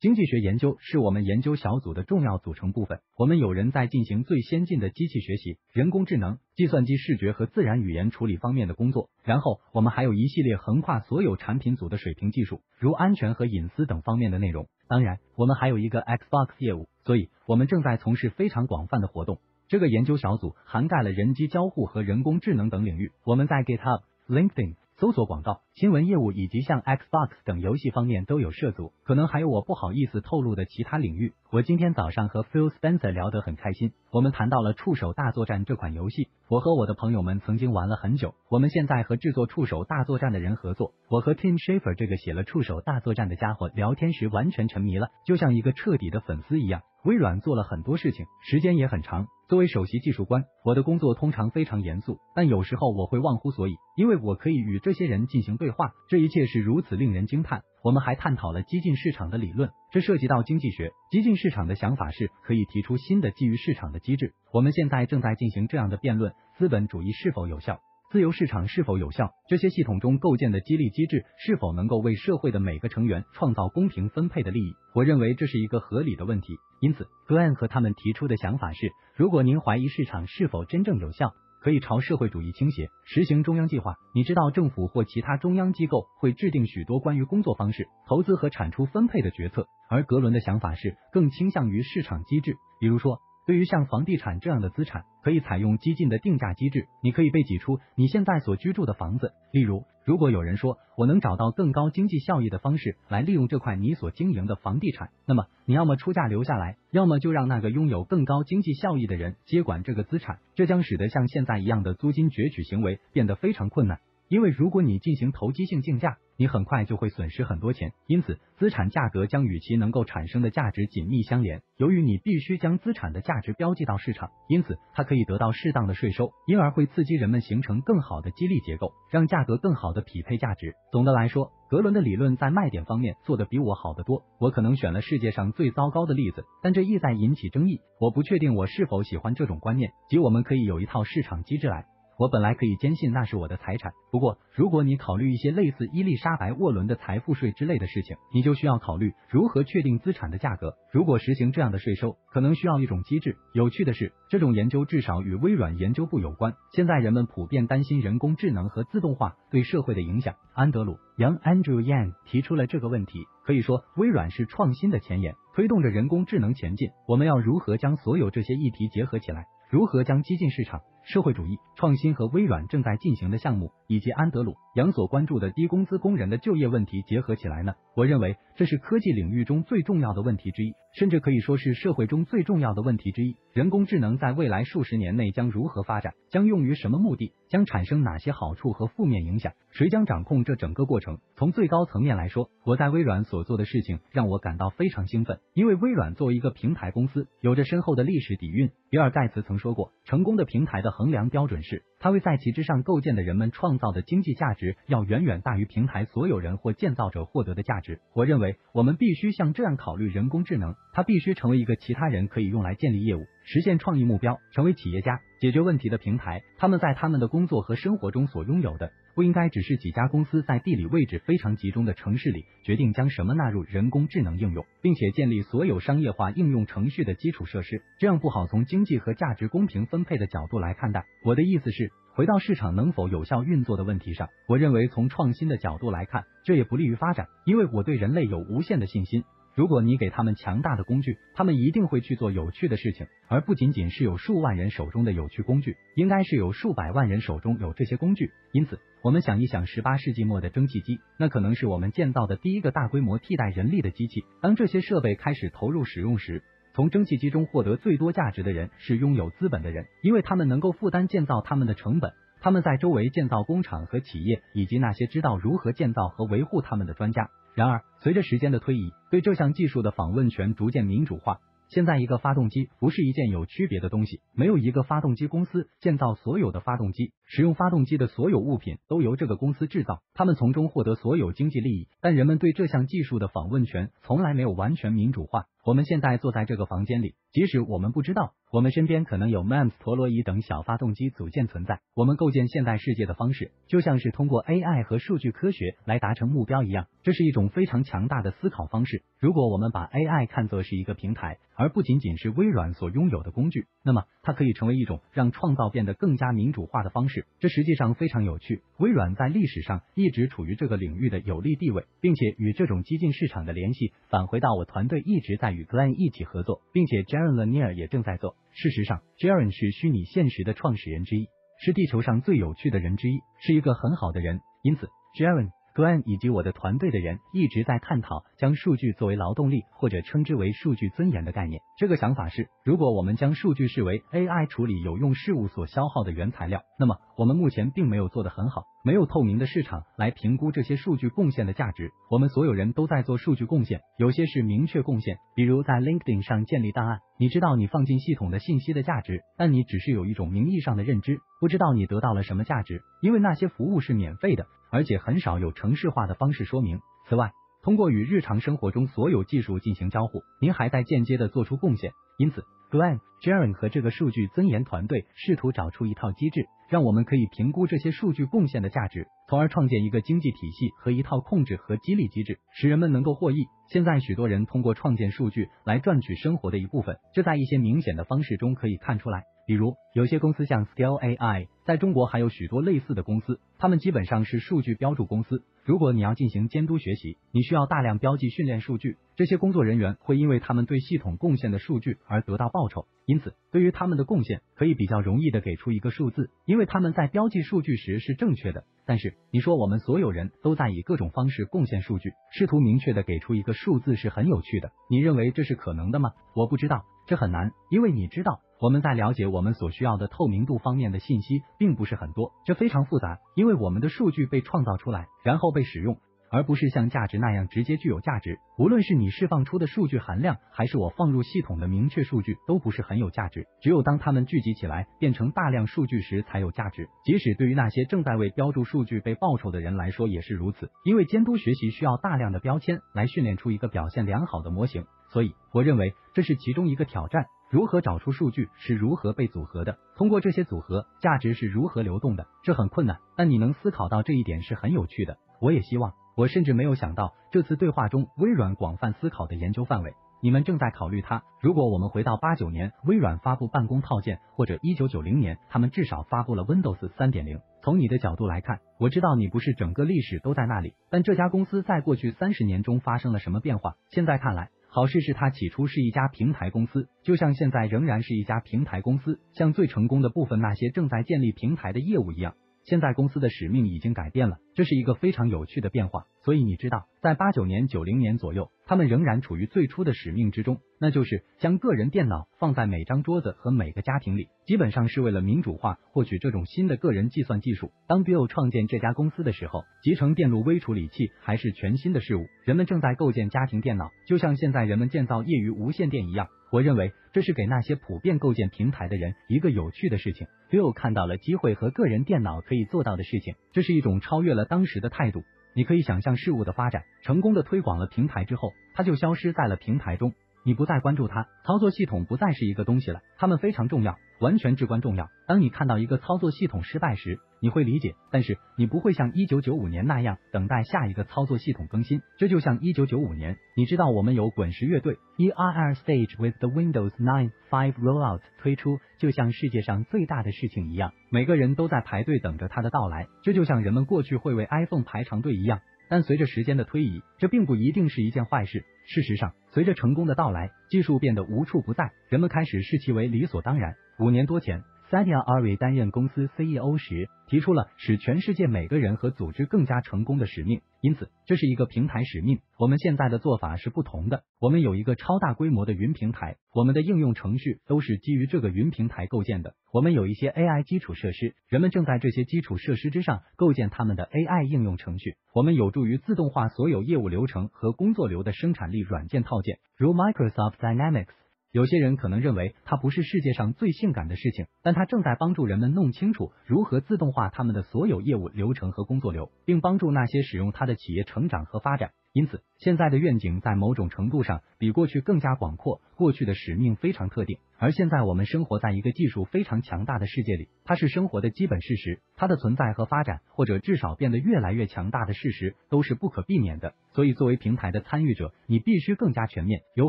经济学研究是我们研究小组的重要组成部分。我们有人在进行最先进的机器学习、人工智能、计算机视觉和自然语言处理方面的工作。然后，我们还有一系列横跨所有产品组的水平技术，如安全和隐私等方面的内容。当然，我们还有一个 Xbox 业务，所以我们正在从事非常广泛的活动。这个研究小组涵盖了人机交互和人工智能等领域。我们在 GitHub、LinkedIn。搜索广告、新闻业务以及像 Xbox 等游戏方面都有涉足，可能还有我不好意思透露的其他领域。我今天早上和 Phil Spencer 聊得很开心，我们谈到了触手大作战这款游戏。我和我的朋友们曾经玩了很久，我们现在和制作触手大作战的人合作。我和 Tim Schafer 这个写了触手大作战的家伙聊天时完全沉迷了，就像一个彻底的粉丝一样。微软做了很多事情，时间也很长。作为首席技术官，我的工作通常非常严肃，但有时候我会忘乎所以，因为我可以与这些人进行对。话这一切是如此令人惊叹。我们还探讨了激进市场的理论，这涉及到经济学。激进市场的想法是可以提出新的基于市场的机制。我们现在正在进行这样的辩论：资本主义是否有效？自由市场是否有效？这些系统中构建的激励机制是否能够为社会的每个成员创造公平分配的利益？我认为这是一个合理的问题。因此，格恩和他们提出的想法是：如果您怀疑市场是否真正有效，可以朝社会主义倾斜，实行中央计划。你知道，政府或其他中央机构会制定许多关于工作方式、投资和产出分配的决策，而格伦的想法是更倾向于市场机制，比如说。对于像房地产这样的资产，可以采用激进的定价机制。你可以被挤出你现在所居住的房子。例如，如果有人说我能找到更高经济效益的方式来利用这块你所经营的房地产，那么你要么出价留下来，要么就让那个拥有更高经济效益的人接管这个资产。这将使得像现在一样的租金攫取行为变得非常困难。因为如果你进行投机性竞价，你很快就会损失很多钱。因此，资产价格将与其能够产生的价值紧密相连。由于你必须将资产的价值标记到市场，因此它可以得到适当的税收，因而会刺激人们形成更好的激励结构，让价格更好的匹配价值。总的来说，格伦的理论在卖点方面做得比我好得多。我可能选了世界上最糟糕的例子，但这意在引起争议。我不确定我是否喜欢这种观念，即我们可以有一套市场机制来。我本来可以坚信那是我的财产，不过如果你考虑一些类似伊丽莎白沃伦的财富税之类的事情，你就需要考虑如何确定资产的价格。如果实行这样的税收，可能需要一种机制。有趣的是，这种研究至少与微软研究部有关。现在人们普遍担心人工智能和自动化对社会的影响。安德鲁杨 Andrew Yang 提出了这个问题。可以说，微软是创新的前沿，推动着人工智能前进。我们要如何将所有这些议题结合起来？如何将激进市场？社会主义创新和微软正在进行的项目，以及安德鲁杨所关注的低工资工人的就业问题结合起来呢？我认为这是科技领域中最重要的问题之一，甚至可以说是社会中最重要的问题之一。人工智能在未来数十年内将如何发展？将用于什么目的？将产生哪些好处和负面影响？谁将掌控这整个过程？从最高层面来说，我在微软所做的事情让我感到非常兴奋，因为微软作为一个平台公司，有着深厚的历史底蕴。比尔盖茨曾说过，成功的平台的衡量标准是，它为在其之上构建的人们创造的经济价值要远远大于平台所有人或建造者获得的价值。我认为我们必须像这样考虑人工智能，它必须成为一个其他人可以用来建立业务、实现创意目标、成为企业家、解决问题的平台。他们在他们的工作和生活中所拥有的。不应该只是几家公司在地理位置非常集中的城市里决定将什么纳入人工智能应用，并且建立所有商业化应用程序的基础设施，这样不好从经济和价值公平分配的角度来看待。我的意思是，回到市场能否有效运作的问题上，我认为从创新的角度来看，这也不利于发展，因为我对人类有无限的信心。如果你给他们强大的工具，他们一定会去做有趣的事情，而不仅仅是有数万人手中的有趣工具，应该是有数百万人手中有这些工具。因此，我们想一想十八世纪末的蒸汽机，那可能是我们建造的第一个大规模替代人力的机器。当这些设备开始投入使用时，从蒸汽机中获得最多价值的人是拥有资本的人，因为他们能够负担建造他们的成本。他们在周围建造工厂和企业，以及那些知道如何建造和维护他们的专家。然而，随着时间的推移，对这项技术的访问权逐渐民主化。现在，一个发动机不是一件有区别的东西。没有一个发动机公司建造所有的发动机，使用发动机的所有物品都由这个公司制造，他们从中获得所有经济利益。但人们对这项技术的访问权从来没有完全民主化。我们现在坐在这个房间里，即使我们不知道，我们身边可能有 MEMS 陀螺仪等小发动机组件存在。我们构建现代世界的方式，就像是通过 AI 和数据科学来达成目标一样，这是一种非常强大的思考方式。如果我们把 AI 看作是一个平台，而不仅仅是微软所拥有的工具，那么它可以成为一种让创造变得更加民主化的方式。这实际上非常有趣。微软在历史上一直处于这个领域的有利地位，并且与这种激进市场的联系返回到我团队一直在与 Glenn 一起合作，并且 Jaron Lanier 也正在做。事实上，Jaron 是虚拟现实的创始人之一，是地球上最有趣的人之一，是一个很好的人。因此，Jaron。Glenn 以及我的团队的人一直在探讨将数据作为劳动力，或者称之为数据尊严的概念。这个想法是，如果我们将数据视为 AI 处理有用事物所消耗的原材料，那么我们目前并没有做得很好，没有透明的市场来评估这些数据贡献的价值。我们所有人都在做数据贡献，有些是明确贡献，比如在 LinkedIn 上建立档案，你知道你放进系统的信息的价值，但你只是有一种名义上的认知，不知道你得到了什么价值，因为那些服务是免费的。而且很少有城市化的方式说明。此外，通过与日常生活中所有技术进行交互，您还在间接的做出贡献。因此，Glenn、Jaren 和这个数据尊严团队试图找出一套机制，让我们可以评估这些数据贡献的价值，从而创建一个经济体系和一套控制和激励机制，使人们能够获益。现在，许多人通过创建数据来赚取生活的一部分，这在一些明显的方式中可以看出来。比如，有些公司像 Scale AI，在中国还有许多类似的公司，他们基本上是数据标注公司。如果你要进行监督学习，你需要大量标记训练数据，这些工作人员会因为他们对系统贡献的数据而得到报酬。因此，对于他们的贡献，可以比较容易的给出一个数字，因为他们在标记数据时是正确的。但是，你说我们所有人都在以各种方式贡献数据，试图明确的给出一个数字是很有趣的。你认为这是可能的吗？我不知道，这很难，因为你知道。我们在了解我们所需要的透明度方面的信息并不是很多，这非常复杂，因为我们的数据被创造出来，然后被使用，而不是像价值那样直接具有价值。无论是你释放出的数据含量，还是我放入系统的明确数据，都不是很有价值。只有当它们聚集起来变成大量数据时才有价值。即使对于那些正在为标注数据被报酬的人来说也是如此，因为监督学习需要大量的标签来训练出一个表现良好的模型。所以，我认为这是其中一个挑战。如何找出数据是如何被组合的？通过这些组合，价值是如何流动的？这很困难，但你能思考到这一点是很有趣的。我也希望，我甚至没有想到这次对话中微软广泛思考的研究范围。你们正在考虑它。如果我们回到八九年，微软发布办公套件，或者一九九零年，他们至少发布了 Windows 三点零。从你的角度来看，我知道你不是整个历史都在那里，但这家公司在过去三十年中发生了什么变化？现在看来。好事是它起初是一家平台公司，就像现在仍然是一家平台公司，像最成功的部分那些正在建立平台的业务一样。现在公司的使命已经改变了，这是一个非常有趣的变化。所以你知道，在八九年、九零年左右，他们仍然处于最初的使命之中，那就是将个人电脑放在每张桌子和每个家庭里，基本上是为了民主化获取这种新的个人计算技术。当 Bill 创建这家公司的时候，集成电路微处理器还是全新的事物，人们正在构建家庭电脑，就像现在人们建造业余无线电一样。我认为这是给那些普遍构建平台的人一个有趣的事情。Bill 看到了机会和个人电脑可以做到的事情，这是一种超越了当时的态度。你可以想象事物的发展，成功的推广了平台之后，它就消失在了平台中。你不再关注它，操作系统不再是一个东西了。它们非常重要，完全至关重要。当你看到一个操作系统失败时，你会理解，但是你不会像一九九五年那样等待下一个操作系统更新。这就像一九九五年，你知道我们有滚石乐队，ERR Stage with the Windows 9 Five Rollout 推出，就像世界上最大的事情一样，每个人都在排队等着它的到来。这就像人们过去会为 iPhone 排长队一样。但随着时间的推移，这并不一定是一件坏事。事实上，随着成功的到来，技术变得无处不在，人们开始视其为理所当然。五年多前。Sadia Ari 担任公司 CEO 时，提出了使全世界每个人和组织更加成功的使命。因此，这是一个平台使命。我们现在的做法是不同的。我们有一个超大规模的云平台，我们的应用程序都是基于这个云平台构建的。我们有一些 AI 基础设施，人们正在这些基础设施之上构建他们的 AI 应用程序。我们有助于自动化所有业务流程和工作流的生产力软件套件，如 Microsoft Dynamics。有些人可能认为它不是世界上最性感的事情，但它正在帮助人们弄清楚如何自动化他们的所有业务流程和工作流，并帮助那些使用它的企业成长和发展。因此，现在的愿景在某种程度上比过去更加广阔。过去的使命非常特定，而现在我们生活在一个技术非常强大的世界里，它是生活的基本事实，它的存在和发展，或者至少变得越来越强大的事实，都是不可避免的。所以，作为平台的参与者，你必须更加全面，有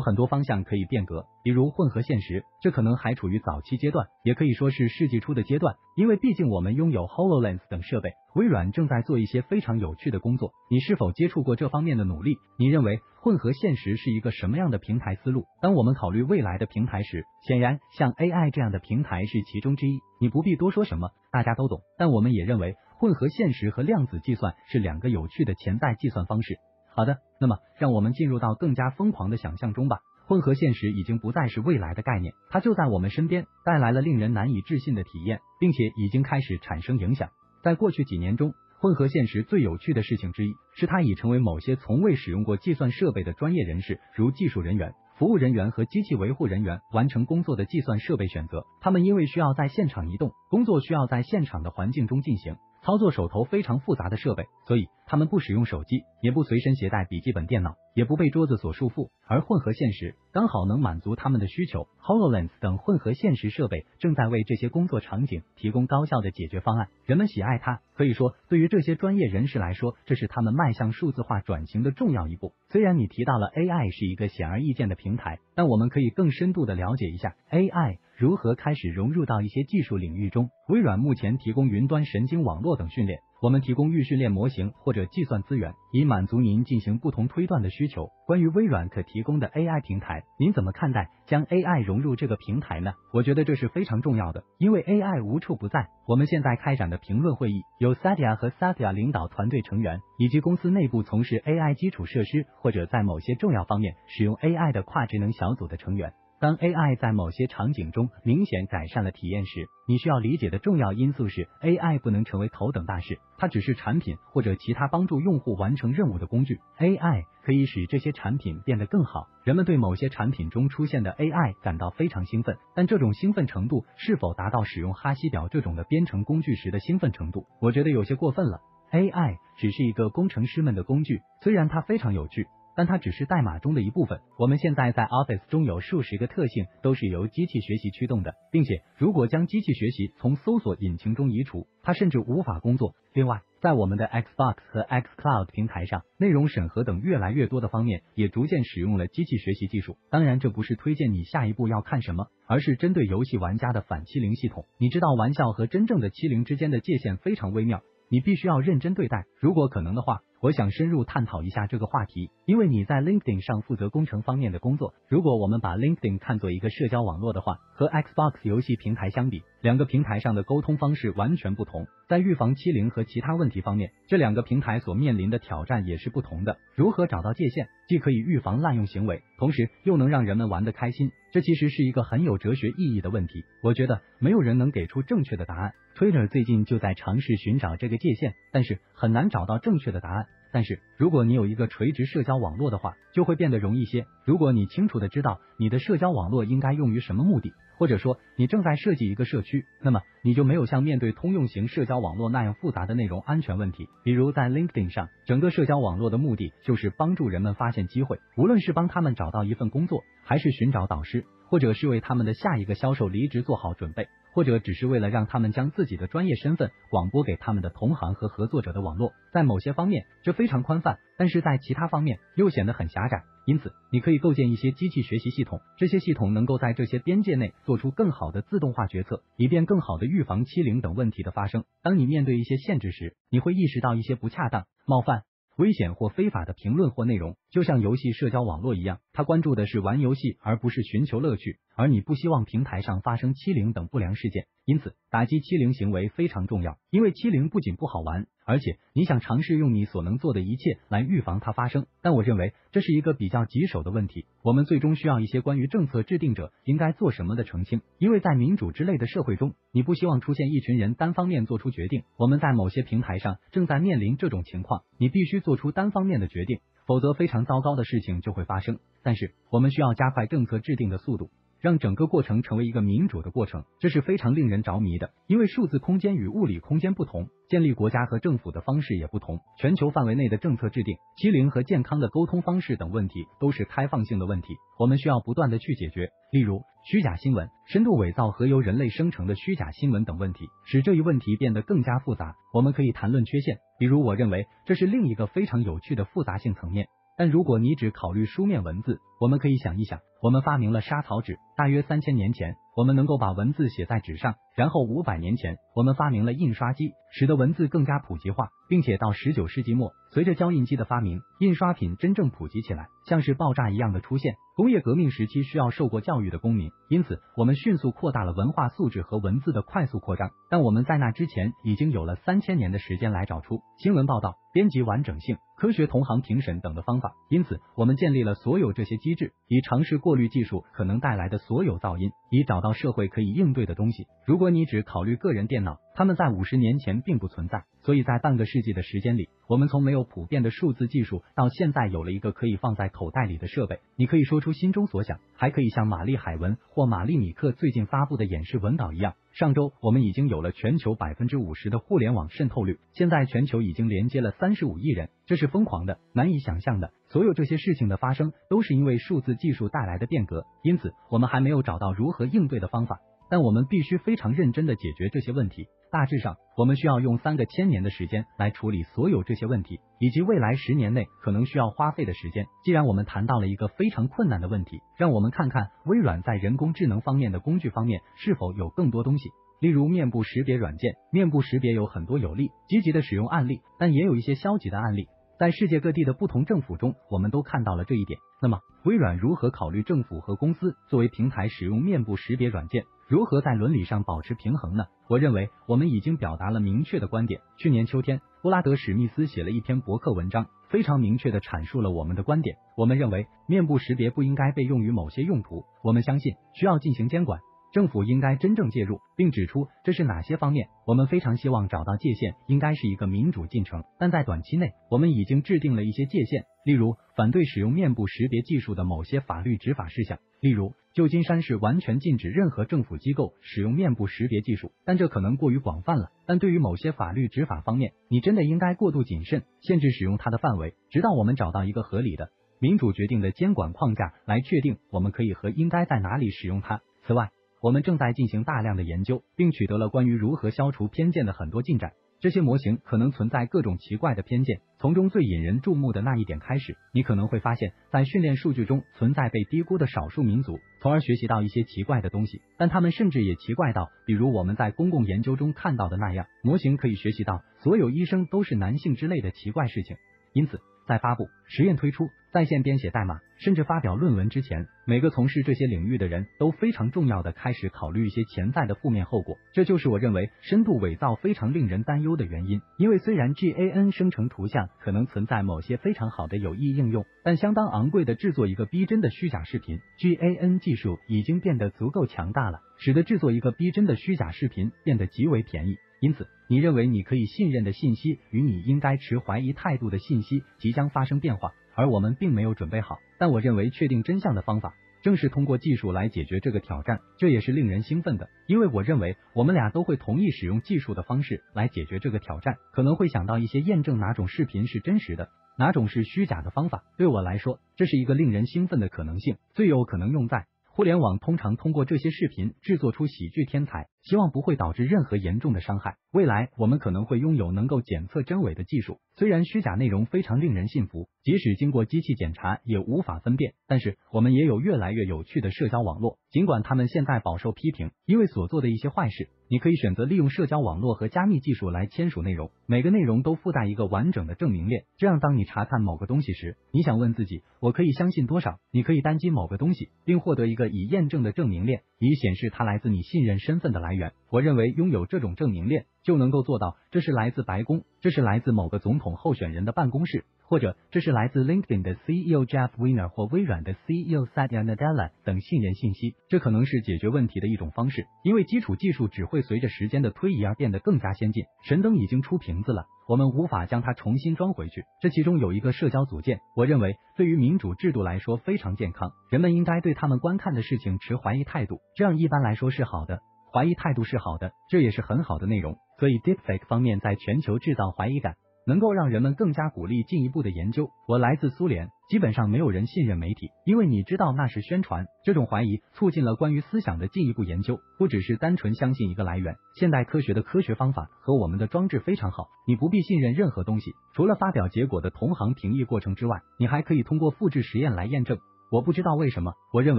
很多方向可以变革，比如混合现实，这可能还处于早期阶段，也可以说是世纪初的阶段，因为毕竟我们拥有 Hololens 等设备。微软正在做一些非常有趣的工作，你是否接触过这方面的努力？你认为混合现实是一个什么样的平台思路？当我们考虑未来的平台时，显然像 AI 这样的平台是其中之一。你不必多说什么，大家都懂。但我们也认为混合现实和量子计算是两个有趣的潜在计算方式。好的，那么让我们进入到更加疯狂的想象中吧。混合现实已经不再是未来的概念，它就在我们身边，带来了令人难以置信的体验，并且已经开始产生影响。在过去几年中，混合现实最有趣的事情之一是，它已成为某些从未使用过计算设备的专业人士，如技术人员、服务人员和机器维护人员完成工作的计算设备选择。他们因为需要在现场移动，工作需要在现场的环境中进行。操作手头非常复杂的设备，所以他们不使用手机，也不随身携带笔记本电脑，也不被桌子所束缚。而混合现实刚好能满足他们的需求。Hololens 等混合现实设备正在为这些工作场景提供高效的解决方案，人们喜爱它。可以说，对于这些专业人士来说，这是他们迈向数字化转型的重要一步。虽然你提到了 AI 是一个显而易见的平台，但我们可以更深度的了解一下 AI。如何开始融入到一些技术领域中？微软目前提供云端神经网络等训练，我们提供预训练模型或者计算资源，以满足您进行不同推断的需求。关于微软可提供的 AI 平台，您怎么看待将 AI 融入这个平台呢？我觉得这是非常重要的，因为 AI 无处不在。我们现在开展的评论会议，有 Satya 和 Satya 领导团队成员，以及公司内部从事 AI 基础设施或者在某些重要方面使用 AI 的跨职能小组的成员。当 AI 在某些场景中明显改善了体验时，你需要理解的重要因素是，AI 不能成为头等大事，它只是产品或者其他帮助用户完成任务的工具。AI 可以使这些产品变得更好。人们对某些产品中出现的 AI 感到非常兴奋，但这种兴奋程度是否达到使用哈希表这种的编程工具时的兴奋程度？我觉得有些过分了。AI 只是一个工程师们的工具，虽然它非常有趣。但它只是代码中的一部分。我们现在在 Office 中有数十个特性都是由机器学习驱动的，并且如果将机器学习从搜索引擎中移除，它甚至无法工作。另外，在我们的 Xbox 和 XCloud 平台上，内容审核等越来越多的方面也逐渐使用了机器学习技术。当然，这不是推荐你下一步要看什么，而是针对游戏玩家的反欺凌系统。你知道，玩笑和真正的欺凌之间的界限非常微妙，你必须要认真对待。如果可能的话。我想深入探讨一下这个话题，因为你在 LinkedIn 上负责工程方面的工作。如果我们把 LinkedIn 看作一个社交网络的话，和 Xbox 游戏平台相比，两个平台上的沟通方式完全不同。在预防欺凌和其他问题方面，这两个平台所面临的挑战也是不同的。如何找到界限，既可以预防滥用行为，同时又能让人们玩得开心？这其实是一个很有哲学意义的问题。我觉得没有人能给出正确的答案。Twitter 最近就在尝试寻找这个界限，但是很难找到正确的答案。但是，如果你有一个垂直社交网络的话，就会变得容易些。如果你清楚的知道你的社交网络应该用于什么目的，或者说你正在设计一个社区，那么你就没有像面对通用型社交网络那样复杂的内容安全问题。比如在 LinkedIn 上，整个社交网络的目的就是帮助人们发现机会，无论是帮他们找到一份工作，还是寻找导师，或者是为他们的下一个销售离职做好准备。或者只是为了让他们将自己的专业身份广播给他们的同行和合作者的网络，在某些方面这非常宽泛，但是在其他方面又显得很狭窄。因此，你可以构建一些机器学习系统，这些系统能够在这些边界内做出更好的自动化决策，以便更好的预防欺凌等问题的发生。当你面对一些限制时，你会意识到一些不恰当、冒犯。危险或非法的评论或内容，就像游戏社交网络一样，他关注的是玩游戏，而不是寻求乐趣。而你不希望平台上发生欺凌等不良事件，因此打击欺凌行为非常重要。因为欺凌不仅不好玩。而且你想尝试用你所能做的一切来预防它发生，但我认为这是一个比较棘手的问题。我们最终需要一些关于政策制定者应该做什么的澄清，因为在民主之类的社会中，你不希望出现一群人单方面做出决定。我们在某些平台上正在面临这种情况，你必须做出单方面的决定，否则非常糟糕的事情就会发生。但是我们需要加快政策制定的速度。让整个过程成为一个民主的过程，这是非常令人着迷的。因为数字空间与物理空间不同，建立国家和政府的方式也不同，全球范围内的政策制定、欺凌和健康的沟通方式等问题都是开放性的问题，我们需要不断的去解决。例如，虚假新闻、深度伪造和由人类生成的虚假新闻等问题，使这一问题变得更加复杂。我们可以谈论缺陷，比如我认为这是另一个非常有趣的复杂性层面。但如果你只考虑书面文字，我们可以想一想，我们发明了沙草纸，大约三千年前，我们能够把文字写在纸上，然后五百年前，我们发明了印刷机，使得文字更加普及化，并且到十九世纪末，随着胶印机的发明，印刷品真正普及起来，像是爆炸一样的出现。工业革命时期需要受过教育的公民，因此我们迅速扩大了文化素质和文字的快速扩张。但我们在那之前已经有了三千年的时间来找出新闻报道、编辑完整性。科学同行评审等的方法，因此我们建立了所有这些基机制，以尝试过滤技术可能带来的所有噪音，以找到社会可以应对的东西。如果你只考虑个人电脑，他们在五十年前并不存在，所以在半个世纪的时间里，我们从没有普遍的数字技术，到现在有了一个可以放在口袋里的设备。你可以说出心中所想，还可以像玛丽海文或玛丽米克最近发布的演示文稿一样。上周我们已经有了全球百分之五十的互联网渗透率，现在全球已经连接了三十五亿人，这是疯狂的、难以想象的。所有这些事情的发生，都是因为数字技术带来的变革。因此，我们还没有找到如何应对的方法，但我们必须非常认真的解决这些问题。大致上，我们需要用三个千年的时间来处理所有这些问题，以及未来十年内可能需要花费的时间。既然我们谈到了一个非常困难的问题，让我们看看微软在人工智能方面的工具方面是否有更多东西。例如面部识别软件，面部识别有很多有利、积极的使用案例，但也有一些消极的案例。在世界各地的不同政府中，我们都看到了这一点。那么，微软如何考虑政府和公司作为平台使用面部识别软件？如何在伦理上保持平衡呢？我认为我们已经表达了明确的观点。去年秋天，布拉德史密斯写了一篇博客文章，非常明确的阐述了我们的观点。我们认为面部识别不应该被用于某些用途，我们相信需要进行监管。政府应该真正介入，并指出这是哪些方面。我们非常希望找到界限，应该是一个民主进程。但在短期内，我们已经制定了一些界限，例如反对使用面部识别技术的某些法律执法事项。例如，旧金山市完全禁止任何政府机构使用面部识别技术，但这可能过于广泛了。但对于某些法律执法方面，你真的应该过度谨慎，限制使用它的范围，直到我们找到一个合理的民主决定的监管框架来确定我们可以和应该在哪里使用它。此外，我们正在进行大量的研究，并取得了关于如何消除偏见的很多进展。这些模型可能存在各种奇怪的偏见，从中最引人注目的那一点开始，你可能会发现，在训练数据中存在被低估的少数民族，从而学习到一些奇怪的东西。但他们甚至也奇怪到，比如我们在公共研究中看到的那样，模型可以学习到所有医生都是男性之类的奇怪事情。因此，在发布实验推出。在线编写代码，甚至发表论文之前，每个从事这些领域的人都非常重要的开始考虑一些潜在的负面后果。这就是我认为深度伪造非常令人担忧的原因。因为虽然 GAN 生成图像可能存在某些非常好的有益应用，但相当昂贵的制作一个逼真的虚假视频，GAN 技术已经变得足够强大了，使得制作一个逼真的虚假视频变得极为便宜。因此，你认为你可以信任的信息与你应该持怀疑态度的信息即将发生变化。而我们并没有准备好，但我认为确定真相的方法正是通过技术来解决这个挑战，这也是令人兴奋的，因为我认为我们俩都会同意使用技术的方式来解决这个挑战，可能会想到一些验证哪种视频是真实的，哪种是虚假的方法。对我来说，这是一个令人兴奋的可能性，最有可能用在。互联网通常通过这些视频制作出喜剧天才，希望不会导致任何严重的伤害。未来我们可能会拥有能够检测真伪的技术，虽然虚假内容非常令人信服，即使经过机器检查也无法分辨，但是我们也有越来越有趣的社交网络，尽管他们现在饱受批评，因为所做的一些坏事。你可以选择利用社交网络和加密技术来签署内容，每个内容都附带一个完整的证明链，这样当你查看某个东西时，你想问自己，我可以相信多少？你可以单击某个东西，并获得一个已验证的证明链，以显示它来自你信任身份的来源。我认为拥有这种证明链就能够做到，这是来自白宫，这是来自某个总统候选人的办公室。或者这是来自 LinkedIn 的 CEO Jeff Weiner 或微软的 CEO Satya Nadella 等信任信息。这可能是解决问题的一种方式，因为基础技术只会随着时间的推移而变得更加先进。神灯已经出瓶子了，我们无法将它重新装回去。这其中有一个社交组件，我认为对于民主制度来说非常健康。人们应该对他们观看的事情持怀疑态度，这样一般来说是好的。怀疑态度是好的，这也是很好的内容。所以 Deepfake 方面在全球制造怀疑感，能够让人们更加鼓励进一步的研究。我来自苏联，基本上没有人信任媒体，因为你知道那是宣传。这种怀疑促进了关于思想的进一步研究，不只是单纯相信一个来源。现代科学的科学方法和我们的装置非常好，你不必信任任何东西，除了发表结果的同行评议过程之外，你还可以通过复制实验来验证。我不知道为什么，我认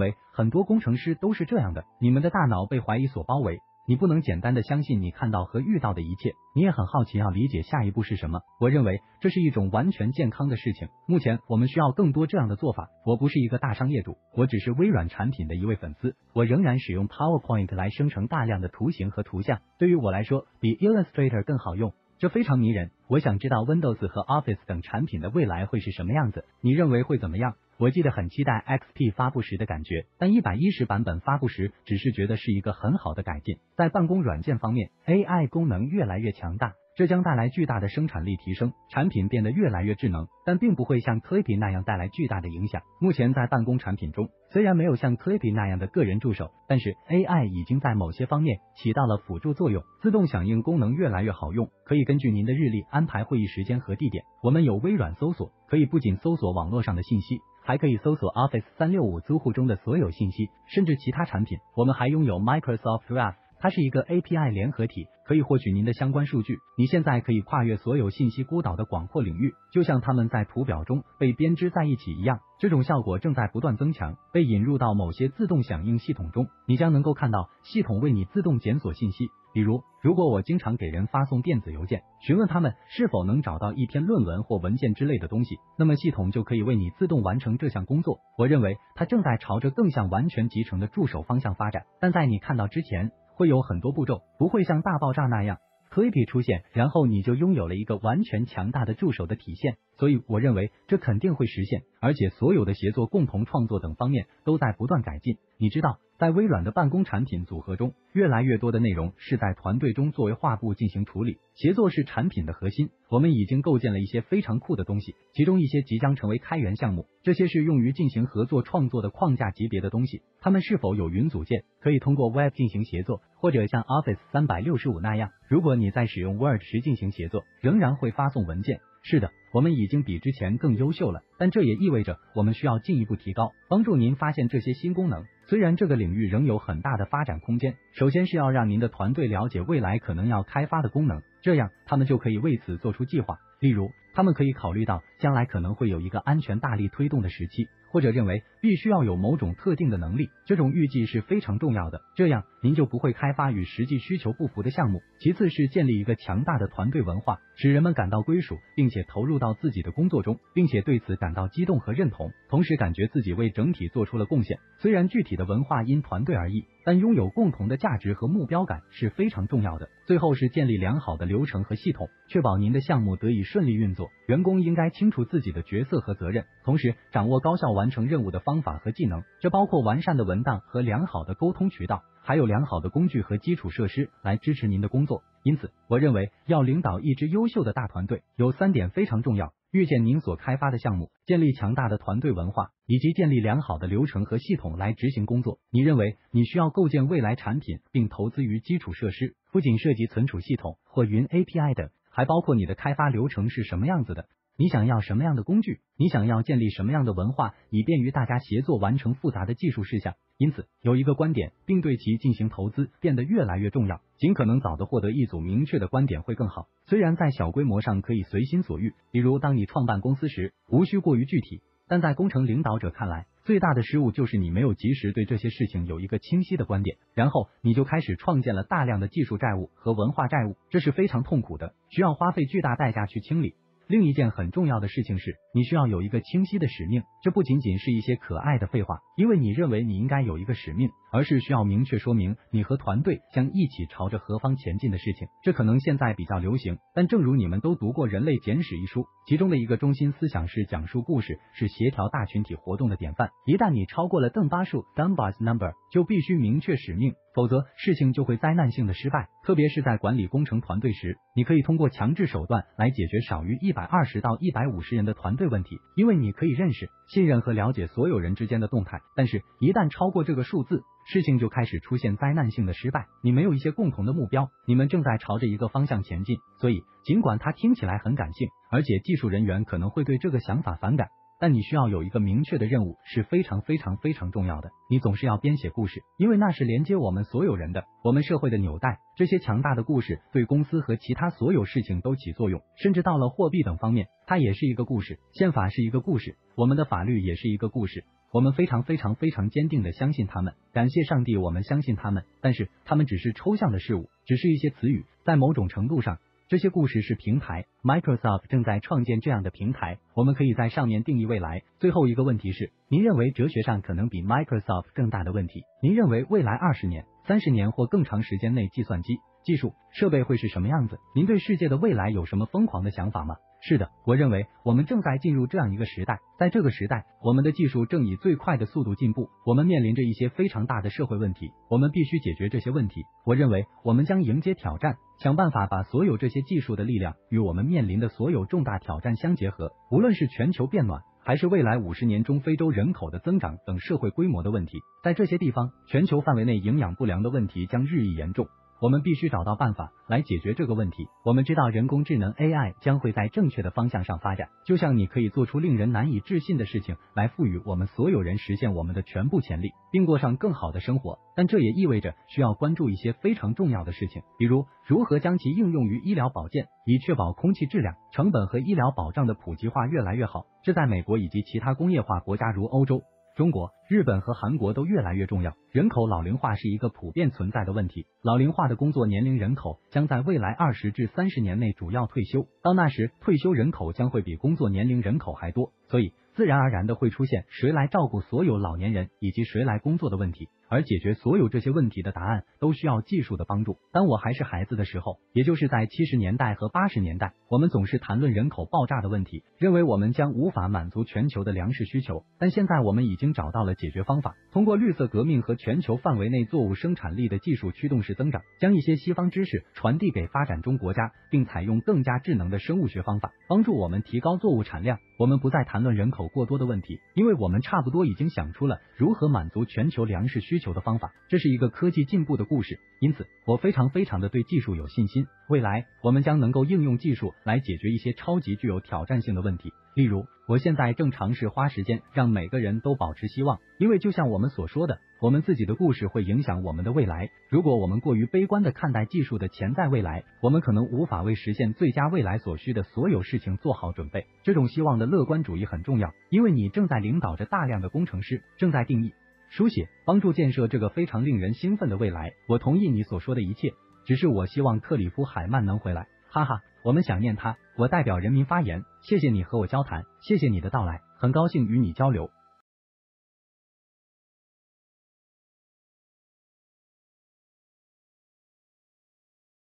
为很多工程师都是这样的。你们的大脑被怀疑所包围，你不能简单的相信你看到和遇到的一切，你也很好奇要理解下一步是什么。我认为这是一种完全健康的事情。目前我们需要更多这样的做法。我不是一个大商业主，我只是微软产品的一位粉丝。我仍然使用 PowerPoint 来生成大量的图形和图像，对于我来说比 Illustrator 更好用。这非常迷人。我想知道 Windows 和 Office 等产品的未来会是什么样子？你认为会怎么样？我记得很期待 XP 发布时的感觉，但一百一十版本发布时只是觉得是一个很好的改进。在办公软件方面，AI 功能越来越强大。这将带来巨大的生产力提升，产品变得越来越智能，但并不会像 Clippy 那样带来巨大的影响。目前在办公产品中，虽然没有像 Clippy 那样的个人助手，但是 AI 已经在某些方面起到了辅助作用。自动响应功能越来越好用，可以根据您的日历安排会议时间和地点。我们有微软搜索，可以不仅搜索网络上的信息，还可以搜索 Office 三六五租户中的所有信息，甚至其他产品。我们还拥有 Microsoft Graph。它是一个 API 联合体，可以获取您的相关数据。你现在可以跨越所有信息孤岛的广阔领域，就像它们在图表中被编织在一起一样。这种效果正在不断增强，被引入到某些自动响应系统中。你将能够看到系统为你自动检索信息。比如，如果我经常给人发送电子邮件，询问他们是否能找到一篇论文或文件之类的东西，那么系统就可以为你自动完成这项工作。我认为它正在朝着更像完全集成的助手方向发展，但在你看到之前。会有很多步骤，不会像大爆炸那样 Clippy 出现，然后你就拥有了一个完全强大的助手的体现。所以我认为这肯定会实现，而且所有的协作、共同创作等方面都在不断改进。你知道。在微软的办公产品组合中，越来越多的内容是在团队中作为画布进行处理。协作是产品的核心。我们已经构建了一些非常酷的东西，其中一些即将成为开源项目。这些是用于进行合作创作的框架级别的东西。它们是否有云组件，可以通过 Web 进行协作，或者像 Office 三百六十五那样，如果你在使用 Word 时进行协作，仍然会发送文件。是的，我们已经比之前更优秀了，但这也意味着我们需要进一步提高，帮助您发现这些新功能。虽然这个领域仍有很大的发展空间，首先是要让您的团队了解未来可能要开发的功能，这样他们就可以为此做出计划。例如，他们可以考虑到将来可能会有一个安全大力推动的时期。或者认为必须要有某种特定的能力，这种预计是非常重要的，这样您就不会开发与实际需求不符的项目。其次是建立一个强大的团队文化，使人们感到归属，并且投入到自己的工作中，并且对此感到激动和认同，同时感觉自己为整体做出了贡献。虽然具体的文化因团队而异。但拥有共同的价值和目标感是非常重要的。最后是建立良好的流程和系统，确保您的项目得以顺利运作。员工应该清楚自己的角色和责任，同时掌握高效完成任务的方法和技能。这包括完善的文档和良好的沟通渠道，还有良好的工具和基础设施来支持您的工作。因此，我认为要领导一支优秀的大团队，有三点非常重要。预见您所开发的项目，建立强大的团队文化，以及建立良好的流程和系统来执行工作。你认为你需要构建未来产品，并投资于基础设施，不仅涉及存储系统或云 API 等，还包括你的开发流程是什么样子的。你想要什么样的工具？你想要建立什么样的文化，以便于大家协作完成复杂的技术事项？因此，有一个观点，并对其进行投资，变得越来越重要。尽可能早的获得一组明确的观点会更好。虽然在小规模上可以随心所欲，比如当你创办公司时，无需过于具体。但在工程领导者看来，最大的失误就是你没有及时对这些事情有一个清晰的观点，然后你就开始创建了大量的技术债务和文化债务，这是非常痛苦的，需要花费巨大代价去清理。另一件很重要的事情是，你需要有一个清晰的使命。这不仅仅是一些可爱的废话，因为你认为你应该有一个使命，而是需要明确说明你和团队将一起朝着何方前进的事情。这可能现在比较流行，但正如你们都读过《人类简史》一书，其中的一个中心思想是讲述故事是协调大群体活动的典范。一旦你超过了邓巴数 （Dunbar's number），就必须明确使命。否则，事情就会灾难性的失败。特别是在管理工程团队时，你可以通过强制手段来解决少于一百二十到一百五十人的团队问题，因为你可以认识、信任和了解所有人之间的动态。但是，一旦超过这个数字，事情就开始出现灾难性的失败。你没有一些共同的目标，你们正在朝着一个方向前进。所以，尽管它听起来很感性，而且技术人员可能会对这个想法反感。但你需要有一个明确的任务是非常非常非常重要的。你总是要编写故事，因为那是连接我们所有人的，我们社会的纽带。这些强大的故事对公司和其他所有事情都起作用，甚至到了货币等方面，它也是一个故事。宪法是一个故事，我们的法律也是一个故事。我们非常非常非常坚定的相信他们，感谢上帝，我们相信他们。但是他们只是抽象的事物，只是一些词语，在某种程度上。这些故事是平台，Microsoft 正在创建这样的平台，我们可以在上面定义未来。最后一个问题是，您认为哲学上可能比 Microsoft 更大的问题？您认为未来二十年、三十年或更长时间内，计算机技术设备会是什么样子？您对世界的未来有什么疯狂的想法吗？是的，我认为我们正在进入这样一个时代，在这个时代，我们的技术正以最快的速度进步，我们面临着一些非常大的社会问题，我们必须解决这些问题。我认为我们将迎接挑战，想办法把所有这些技术的力量与我们面临的所有重大挑战相结合，无论是全球变暖，还是未来五十年中非洲人口的增长等社会规模的问题，在这些地方，全球范围内营养不良的问题将日益严重。我们必须找到办法来解决这个问题。我们知道人工智能 AI 将会在正确的方向上发展，就像你可以做出令人难以置信的事情来赋予我们所有人实现我们的全部潜力，并过上更好的生活。但这也意味着需要关注一些非常重要的事情，比如如何将其应用于医疗保健，以确保空气质量、成本和医疗保障的普及化越来越好。这在美国以及其他工业化国家如欧洲。中国、日本和韩国都越来越重要。人口老龄化是一个普遍存在的问题。老龄化的工作年龄人口将在未来二十至三十年内主要退休，到那时，退休人口将会比工作年龄人口还多。所以。自然而然的会出现谁来照顾所有老年人以及谁来工作的问题，而解决所有这些问题的答案都需要技术的帮助。当我还是孩子的时候，也就是在七十年代和八十年代，我们总是谈论人口爆炸的问题，认为我们将无法满足全球的粮食需求。但现在我们已经找到了解决方法，通过绿色革命和全球范围内作物生产力的技术驱动式增长，将一些西方知识传递给发展中国家，并采用更加智能的生物学方法，帮助我们提高作物产量。我们不再谈论人口过多的问题，因为我们差不多已经想出了如何满足全球粮食需求求的方法。这是一个科技进步的故事，因此我非常非常的对技术有信心。未来我们将能够应用技术来解决一些超级具有挑战性的问题。例如，我现在正尝试花时间让每个人都保持希望，因为就像我们所说的，我们自己的故事会影响我们的未来。如果我们过于悲观的看待技术的潜在未来，我们可能无法为实现最佳未来所需的所有事情做好准备。这种希望的乐观主义很重要，因为你正在领导着大量的工程师，正在定义、书写、帮助建设这个非常令人兴奋的未来。我同意你所说的一切，只是我希望克里夫海曼能回来。哈哈，我们想念他。我代表人民发言，谢谢你和我交谈，谢谢你的到来，很高兴与你交流。